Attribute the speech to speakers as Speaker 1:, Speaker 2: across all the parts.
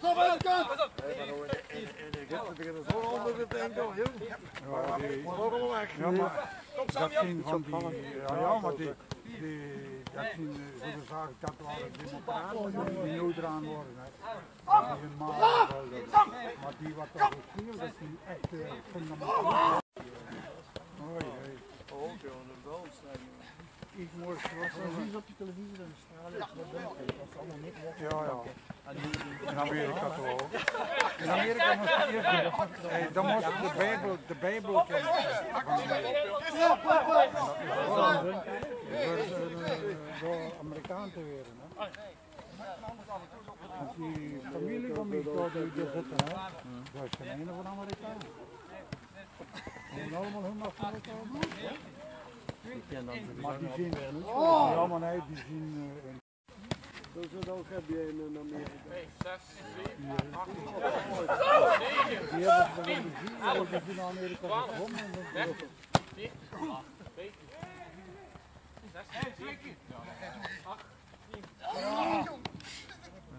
Speaker 1: Pas op, aan de kant!
Speaker 2: Egypte beginnen zo allemaal weg.
Speaker 3: ja, maar dat zien van die, ja, ja, maar die, die, dat eh, zo de zaken, dat waren democraten die nooit eraan worden. Een Maar die wat toch verschil, dat die echt eh, fundamentaal. Oei, oei.
Speaker 2: Oh, joh, dat wel zijn.
Speaker 3: Ik
Speaker 4: Als je ziet op de televisie, dan stralen ze wat donker. Dat is allemaal niet wat.
Speaker 3: Ja, ja. In Amerika toch ook. In Amerika moest je eerst, hey, dan moest je de Bijbel, de Bijbel kennen. Die- door, Amerikaan te weren. Hè. Want die familie van mij die daar zitten, hè, dat is geen ene van Amerikaan. Die zijn allemaal hun nationaliteit. Maar die zien, ja maar nee, die zien eh,
Speaker 2: dus zo dan heb je in Amerika.
Speaker 3: 6, 7, 8, 9, 10, 11, 12, 13, 14, 15, 16, 17, 18,
Speaker 1: 19, 20.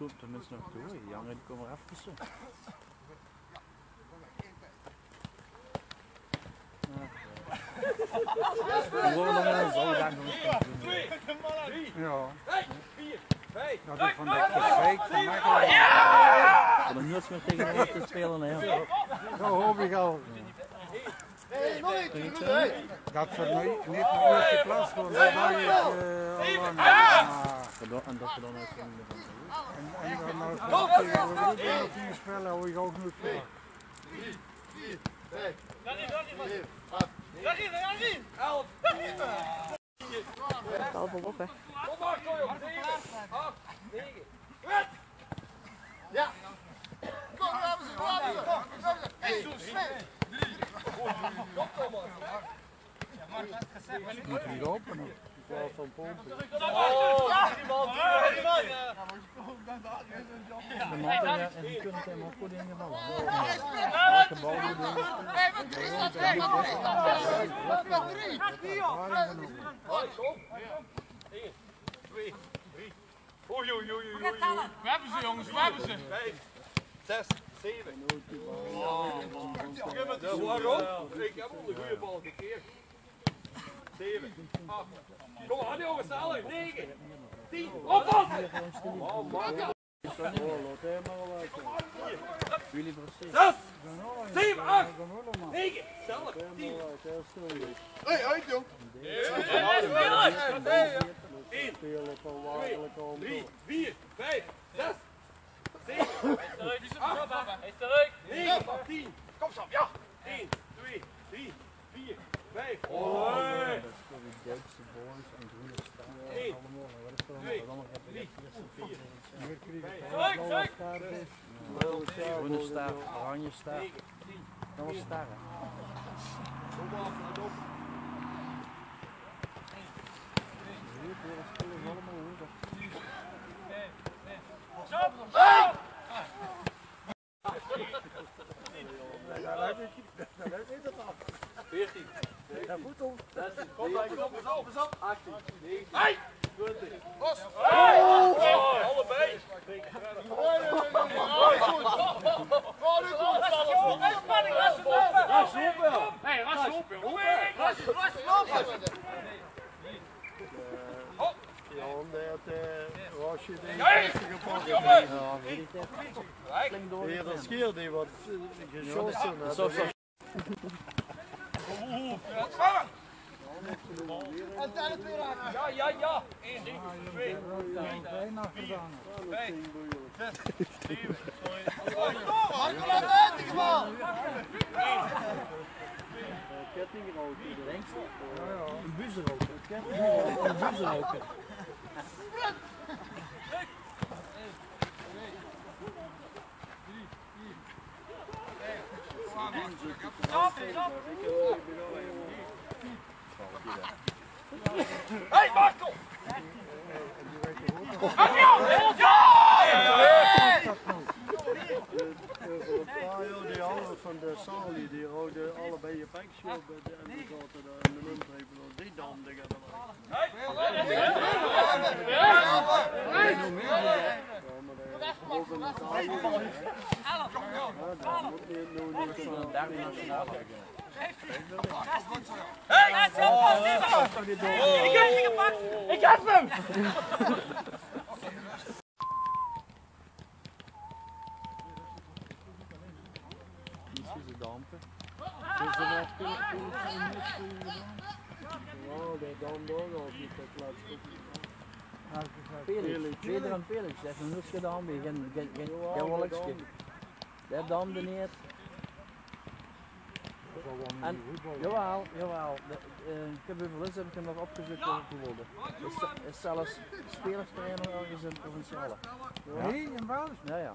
Speaker 4: Dat komt tenminste nog toe. Die jongen die komen eraf tussen. Die worden dan wel zo lang van
Speaker 3: Ja. Dat van de gezeik van Mechelen.
Speaker 4: Er niets meer tegen te spelen. Hè.
Speaker 3: Dat hoop ik al.
Speaker 1: Nee, nog niet! Goed, hè?
Speaker 3: Dat ze niet, niet naar eerste klas gaan. Dat mag ik uh, al aan. Maar-
Speaker 4: En dat ze dan ook van
Speaker 3: En, en dan als we tegen de Roepen of die spelen, hou ik ook niet voor.
Speaker 5: Al verloren.
Speaker 1: Kom, laten we ze, laten we ze! Hey, hey.
Speaker 3: Moet hier openen.
Speaker 2: In plaats van pompen.
Speaker 4: de mannen en die kunnen het helemaal goed. Welke bal die doen.
Speaker 1: Hey, wat is dat? Hey, wat is dat? Wat is dat? Drie!
Speaker 6: We hebben ze jongens, we hebben ze.
Speaker 2: Zes, zeven. Ja, waarom? Ik heb al de goede bal gekeerd. Zeven, acht. Kom aan jongens, sneller. Negen, tien. Oppassen! Oh, man. Oh. Zes, zeven, acht. Zelf,
Speaker 1: uit, jong!
Speaker 2: Eén, twee, drie, vier, vijf, zes, zeven, acht, negen, tien. Kom zo, ja. Eén, twee, drie, vier, vijf. Hoi.
Speaker 4: Duitse boys en staan.
Speaker 2: Eén,
Speaker 4: Allemaal. Wat is er. Dat was staar. hè.
Speaker 2: Kom laat op.
Speaker 4: Hier, spelen ze allemaal hoog.
Speaker 2: Goed om. Kom bij, kom eens op, eens op. 18, 19, 20. Oh, allebei. Ras op
Speaker 6: ras.
Speaker 2: Ja, omdat als je deze
Speaker 6: Hey!
Speaker 2: beste gepakt hebt.
Speaker 4: Ja,
Speaker 2: dat scheelt niet wat geschossen.
Speaker 1: En het weer raken.
Speaker 2: Ja, ja, ja. 1, 3, 2,
Speaker 3: Bijna gedaan.
Speaker 2: 5, 6, 7,
Speaker 1: Marco, laat uit, die bal!
Speaker 2: kettingrood.
Speaker 4: Een buzenroker. Een buzenroker.
Speaker 3: Hey,
Speaker 2: bekje op en die zaten daar in de munt even door die dam die gaat er
Speaker 3: Ik heb hem!
Speaker 4: Precies de dampen.
Speaker 2: Ja, de dam door als niet dat laat
Speaker 4: Felix, Peter en Felix, dat is een niets gedaan. Geen, geen, geen, geen wolkje. Dat dam niet. En, jawel, jawel. De, ik heb even eens heb ik hem nog opgezocht om geworden. Is, is zelfs spelerstrainer ergens in het provinciale.
Speaker 7: Nee, in Wales.
Speaker 4: Ja, ja.